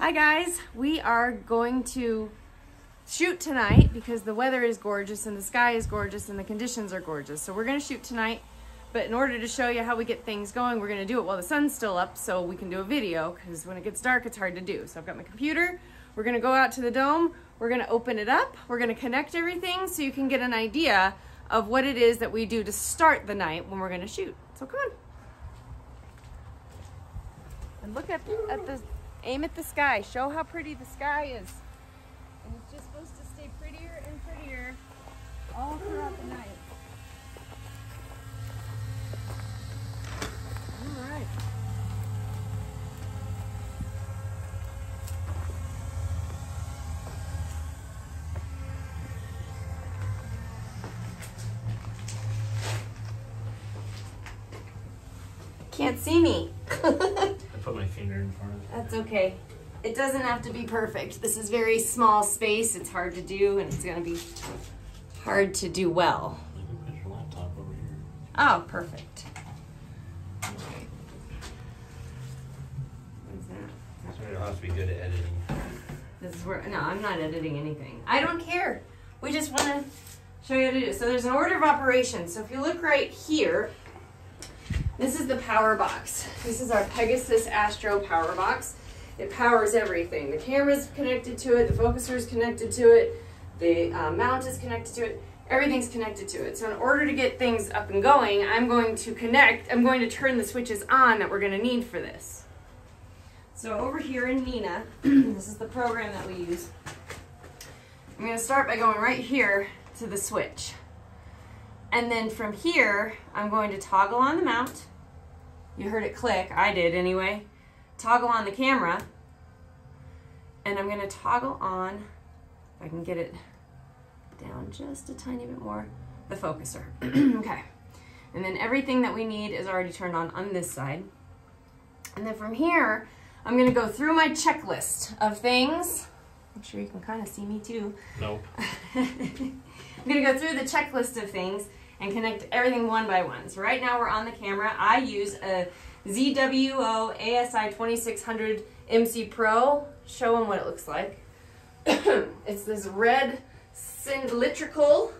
Hi guys, we are going to shoot tonight because the weather is gorgeous and the sky is gorgeous and the conditions are gorgeous. So we're gonna shoot tonight, but in order to show you how we get things going, we're gonna do it while the sun's still up so we can do a video because when it gets dark, it's hard to do. So I've got my computer, we're gonna go out to the dome, we're gonna open it up, we're gonna connect everything so you can get an idea of what it is that we do to start the night when we're gonna shoot. So come on. And look at, at the Aim at the sky. Show how pretty the sky is. And it's just supposed to stay prettier and prettier all throughout the night. Can't see me. finger in front of it. That's okay. It doesn't have to be perfect. This is very small space. It's hard to do and it's gonna be hard to do well. You can put your laptop over here. Oh, perfect. What is that? So you'll have to be good at editing. This is where, no, I'm not editing anything. I don't care. We just wanna show you how to do it. So there's an order of operations. So if you look right here, this is the power box. This is our Pegasus Astro power box. It powers everything. The camera's connected to it, the focuser is connected to it, the uh, mount is connected to it, everything's connected to it. So in order to get things up and going, I'm going to connect, I'm going to turn the switches on that we're gonna need for this. So over here in Nina, this is the program that we use. I'm gonna start by going right here to the switch. And then from here, I'm going to toggle on the mount. You heard it click, I did anyway. Toggle on the camera. And I'm gonna toggle on, if I can get it down just a tiny bit more, the focuser. okay. And then everything that we need is already turned on on this side. And then from here, I'm gonna go through my checklist of things. I'm sure you can kind of see me too. Nope. I'm gonna go through the checklist of things and connect everything one by one. So right now we're on the camera. I use a ZWO ASI 2600 MC Pro. Show them what it looks like. it's this red cylindrical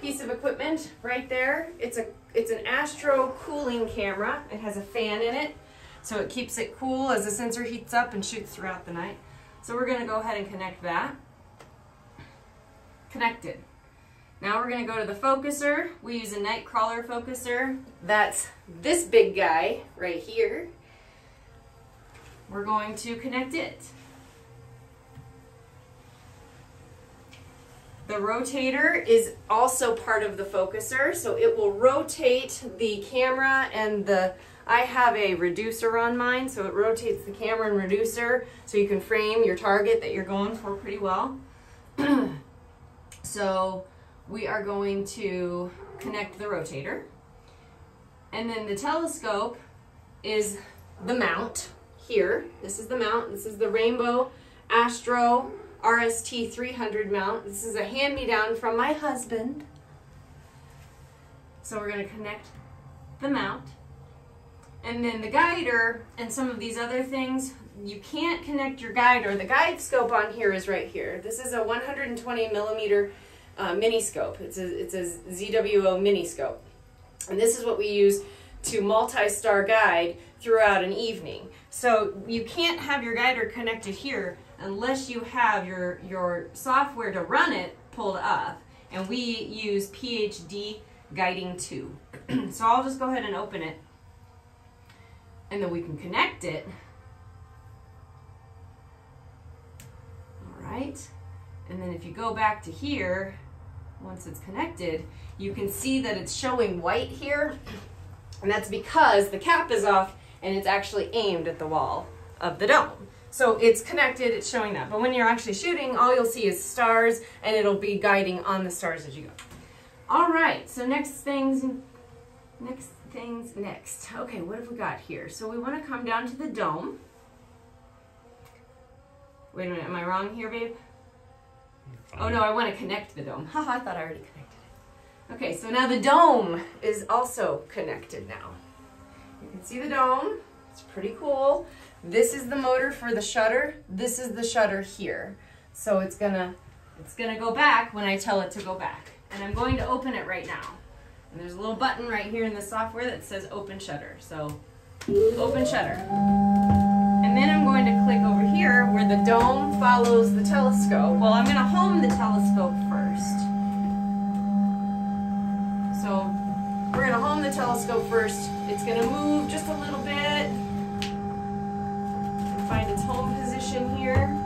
piece of equipment right there. It's a it's an Astro cooling camera. It has a fan in it, so it keeps it cool as the sensor heats up and shoots throughout the night. So we're gonna go ahead and connect that. Connected. Now we're going to go to the focuser. We use a Nightcrawler focuser. That's this big guy right here. We're going to connect it. The rotator is also part of the focuser, so it will rotate the camera and the, I have a reducer on mine, so it rotates the camera and reducer so you can frame your target that you're going for pretty well. so we are going to connect the rotator. And then the telescope is the mount here. This is the mount. This is the Rainbow Astro RST 300 mount. This is a hand-me-down from my husband. So we're going to connect the mount. And then the guider and some of these other things, you can't connect your guider. The guide scope on here is right here. This is a 120 millimeter uh. It's a, it's a ZWO mini scope. And this is what we use to multi-star guide throughout an evening. So you can't have your guider connected here unless you have your, your software to run it pulled up. And we use PHD Guiding 2. so I'll just go ahead and open it. And then we can connect it. All right. And then if you go back to here, once it's connected, you can see that it's showing white here. And that's because the cap is off and it's actually aimed at the wall of the dome. So it's connected, it's showing that. But when you're actually shooting, all you'll see is stars and it'll be guiding on the stars as you go. All right, so next things, next things next. Okay, what have we got here? So we wanna come down to the dome. Wait a minute, am I wrong here, babe? Oh no, I want to connect the dome. Haha, I thought I already connected it. Okay, so now the dome is also connected now. You can see the dome. It's pretty cool. This is the motor for the shutter. This is the shutter here. So it's gonna, it's gonna go back when I tell it to go back. And I'm going to open it right now. And there's a little button right here in the software that says open shutter. So open shutter. Going to click over here where the dome follows the telescope. Well, I'm gonna home the telescope first. So we're gonna home the telescope first. It's gonna move just a little bit. And find its home position here.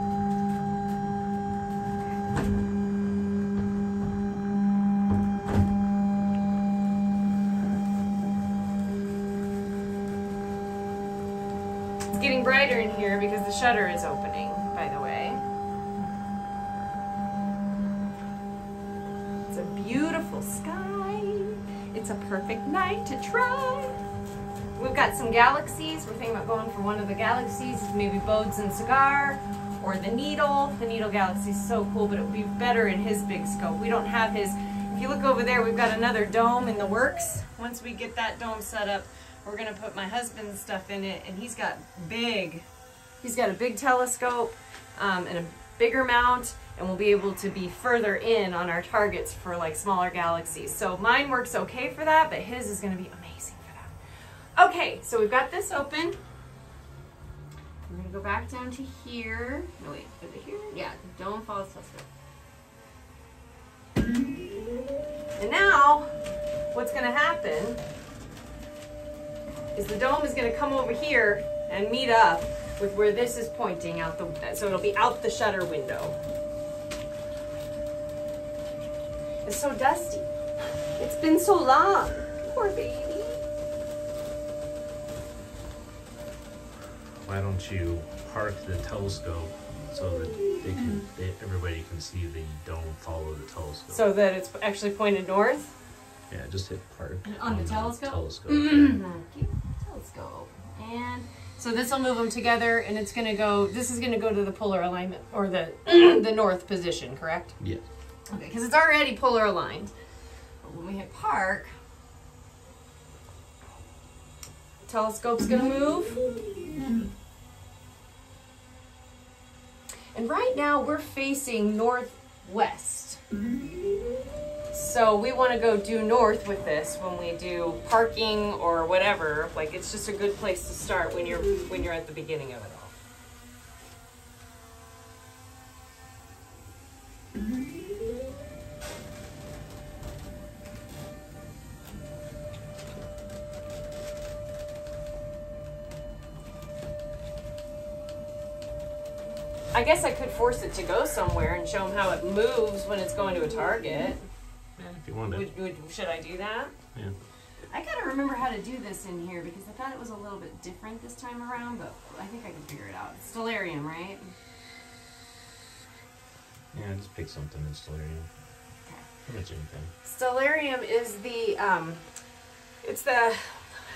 Getting brighter in here because the shutter is opening, by the way. It's a beautiful sky. It's a perfect night to try. We've got some galaxies. We're thinking about going for one of the galaxies, maybe Bode's and Cigar, or the Needle. The Needle Galaxy is so cool, but it would be better in his big scope. We don't have his. If you look over there, we've got another dome in the works. Once we get that dome set up, we're gonna put my husband's stuff in it, and he's got big. He's got a big telescope um, and a bigger mount, and we'll be able to be further in on our targets for like smaller galaxies. So mine works okay for that, but his is gonna be amazing for that. Okay, so we've got this open. We're gonna go back down to here. No wait, is it here? Yeah, dome falls telescope. And now, what's gonna happen is the dome is gonna come over here and meet up with where this is pointing out the, so it'll be out the shutter window. It's so dusty. It's been so long. Poor baby. Why don't you park the telescope so that they can, they, everybody can see the dome follow the telescope? So that it's actually pointed north. yeah, just hit park On the telescope? telescope. Mm-hmm. Cute telescope. And so this will move them together and it's gonna go, this is gonna go to the polar alignment or the, the north position, correct? yeah. Okay, because it's already polar aligned. But when we hit park, telescope's gonna move. And right now we're facing northwest. So we want to go due north with this when we do parking or whatever. Like it's just a good place to start when you're when you're at the beginning of it all. I guess I could force it to go somewhere and show them how it moves when it's going to a target. Yeah, if you want to. Would, would, should I do that? Yeah. I gotta remember how to do this in here because I thought it was a little bit different this time around, but I think I can figure it out. It's Stellarium, right? Yeah, just pick something in Stellarium. Pretty much anything. Stellarium is the um, it's the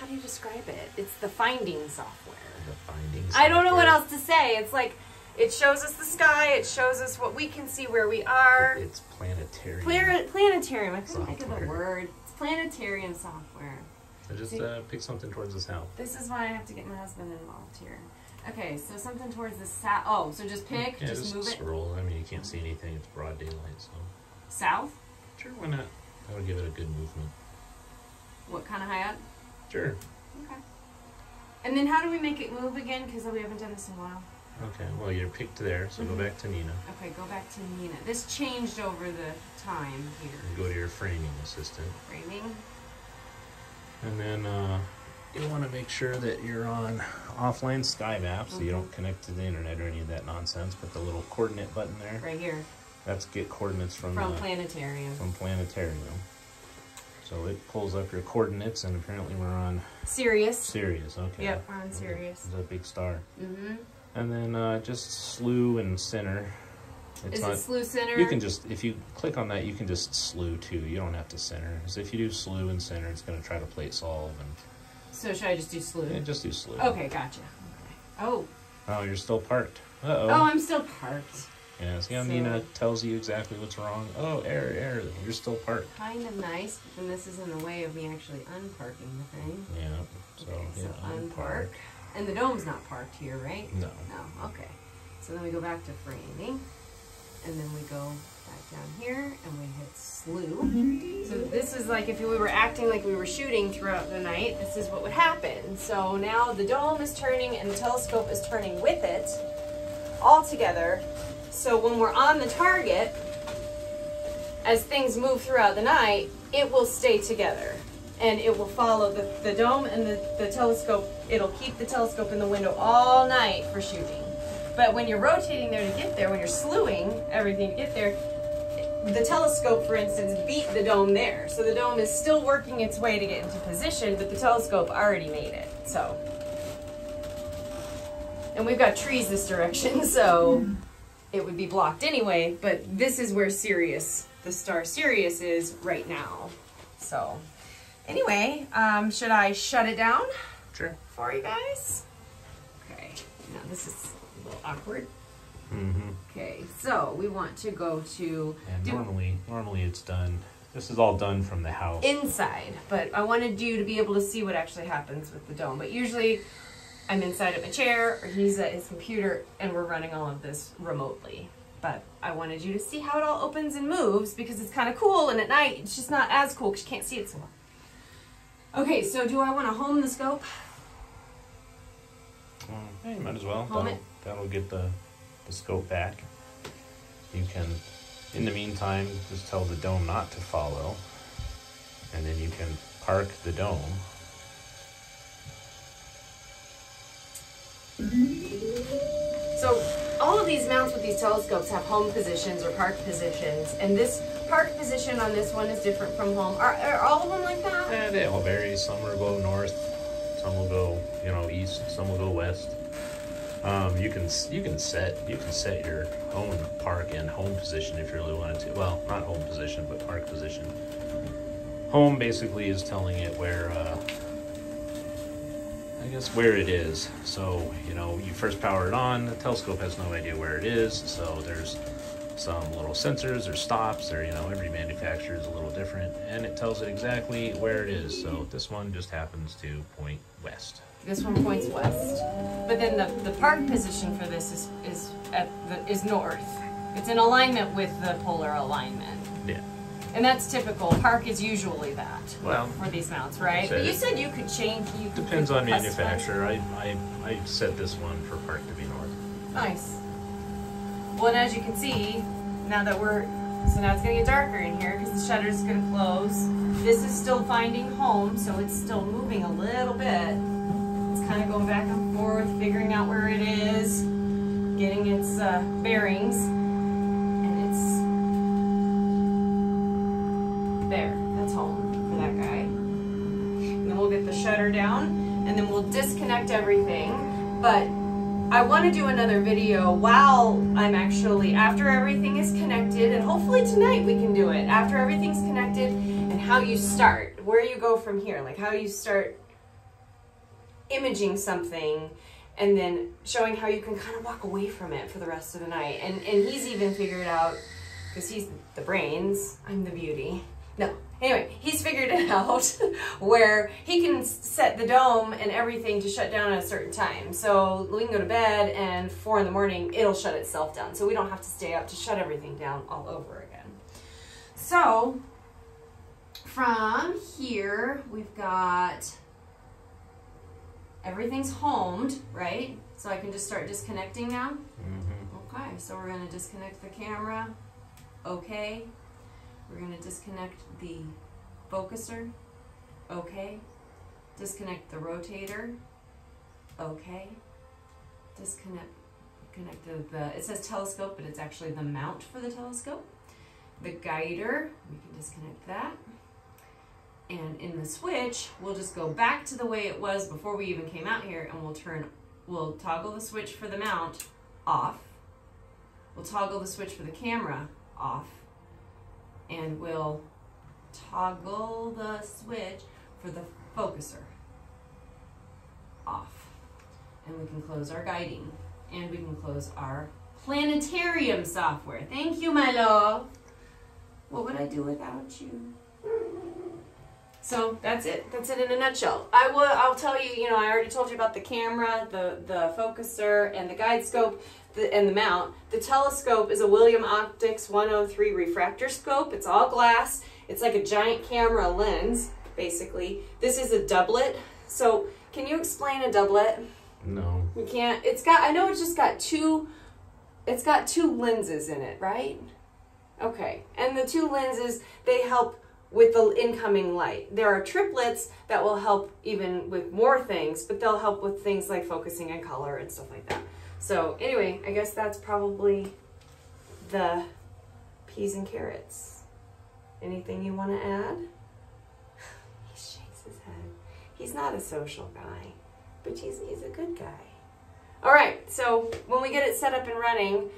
how do you describe it? It's the finding software. The findings. I don't know what else to say. It's like it shows us the sky. It shows us what we can see where we are. It's planetary. Planet, planetarium. I couldn't think of the word. It's planetarium software. So just uh, pick something towards the south. This is why I have to get my husband involved here. Okay, so something towards the south. Oh, so just pick, Yeah, just, just, move it scroll. I mean, you can't see anything. It's broad daylight, so south. sure, why not? That would give it a good movement. What kind of high up? Sure. Okay. And then how do we make it move again? Because we haven't done this in a while. Okay. Well, you're picked there, so go back to Nina Okay, go back to Nina. This changed over the time and here. go to your framing assistant, Framing. and then uh, you want to make sure that you're on offline sky map, so you don't connect to the internet or any of that nonsense. Put the little coordinate button there. Right here. That's get coordinates from From the, planetarium. from planetarium. So it pulls up your coordinates, and apparently we're on Sirius. Sirius. Okay. Yep, we're on Sirius. It's a big star. Mm-hmm. And then uh, just slew and center. It's Is not. it slew center? You can just if you click on that, you can just slew too. You don't have to center. Because if you do slew and center, it's going to try to plate solve and So should I just do slew? yeah, just do slew. Okay, gotcha. Okay. Oh. Oh, you're still parked. Uh oh. Oh, I'm still parked. yeah. See how so- Nina tells you exactly what's wrong. Oh, error, error. You're still parked. Kind of nice, but then this is in the way of me actually unparking the thing. Yeah. So Okay, yeah, so unpark. unpark. And the dome's not parked here, right? No. No, okay. So then we go back to framing, and then we go back down here, and we hit slew. So this is like if we were acting like we were shooting throughout the night, this is what would happen. So now the dome is turning and the telescope is turning with it, all together. So when we're on the target, as things move throughout the night, it will stay together and it will follow the, the dome and the, the telescope. It'll keep the telescope in the window all night for shooting. But when you're rotating there to get there, when you're slewing everything to get there, the telescope, for instance, beat the dome there. So the dome is still working its way to get into position, but the telescope already made it. So, and we've got trees this direction, so it would be blocked anyway. But this is where Sirius, the star Sirius, is right now. So, anyway, um, should I shut it down Sure. for you guys? Okay. Now this is a little awkward. Mm-hmm. Okay, so we want to go to And normally, normally it's done. This is all done from the house. inside, but I wanted you to be able to see what actually happens with the dome. But usually I'm inside of a chair or he's at his computer and we're running all of this remotely. But I wanted you to see how it all opens and moves because it's kind of cool and at night it's just not as cool because you can't see it so well. Okay, so do I want to home the scope? Um, yeah, you might as well. Home That'll, it. that'll get the, the scope back. You can, in the meantime, just tell the dome not to follow, and then you can park the dome. So all of these telescopes have home positions or park positions, and this park position on this one is different from home. Are, are all of them like that? Eh, they all vary. Some will go north, some will go, you know, east, some will go west. Um, you can you can set you can set your own park and home position if you really wanted to. Well, not home position, but park position. Home basically is telling it where, uh, I guess where it is. So you know, you first power it on. The telescope has no idea where it is. So there's some little sensors or stops or you know every manufacturer is a little different and it tells it exactly where it is so this one just happens to point west This one points west, but then the, the park position for this is is at the, is north. It's in alignment with the polar alignment, yeah and that's typical. Park is usually that well for these mounts, right? But you said you could change. You could depends on customize. manufacturer I, I i set this one for park to be north Nice. Well, and as you can see, now that we're so now it's gonna get darker in here because the shutter's gonna close. This is still finding home, so it's still moving a little bit. It's kind of going back and forth, figuring out where it is, getting its uh, bearings, there. That's home for that guy. And then we'll get the shutter down, and then we'll disconnect everything. But I want to do another video while I'm actually, after everything is connected, and hopefully tonight we can do it, after everything's connected, and how you start, where you go from here, like how you start imaging something and then showing how you can kind of walk away from it for the rest of the night. And, and he's even figured out, because he's the brains, I'm the beauty. No, anyway, he's figured it out where he can set the dome and everything to shut down at a certain time. So we can go to bed and four in the morning, it'll shut itself down. So we don't have to stay up to shut everything down all over again. So from here, we've got everything's homed, right? So I can just start disconnecting now. mm-hmm. Okay, so we're gonna disconnect the camera. Okay. We're gonna disconnect the focuser. Okay. Disconnect the rotator. Okay. Disconnect connect the it says telescope, but it's actually the mount for the telescope. The guider, we can disconnect that. And in the switch, we'll just go back to the way it was before we even came out here and we'll turn we'll toggle the switch for the mount off. We'll toggle the switch for the camera off. And we'll toggle the switch for the focuser off. And we can close our guiding. And we can close our planetarium software. Thank you, my love. What would I do without you? So that's it. That's it in a nutshell. I will. I'll tell you. You know, I already told you about the camera, the the focuser, and the guide scope, and the mount. The telescope is a William Optics 103 refractor scope. It's all glass. It's like a giant camera lens, basically. This is a doublet. So, can you explain a doublet? No. You can't. It's got. I know it's just got two. It's got two lenses in it, right? Okay. And the two lenses they help with the incoming light. There are triplets that will help even with more things, but they'll help with things like focusing and color and stuff like that. So anyway, I guess that's probably the peas and carrots. Anything you want to add? He shakes his head. He's not a social guy, but he's, he's a good guy. All right, so when we get it set up and running,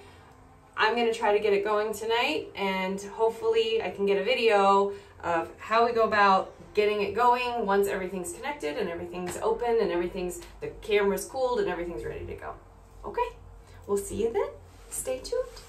I'm going to try to get it going tonight, and hopefully I can get a video of how we go about getting it going once everything's connected and everything's open and everything's the camera's cooled and everything's ready to go. Okay, we'll see you then. Stay tuned.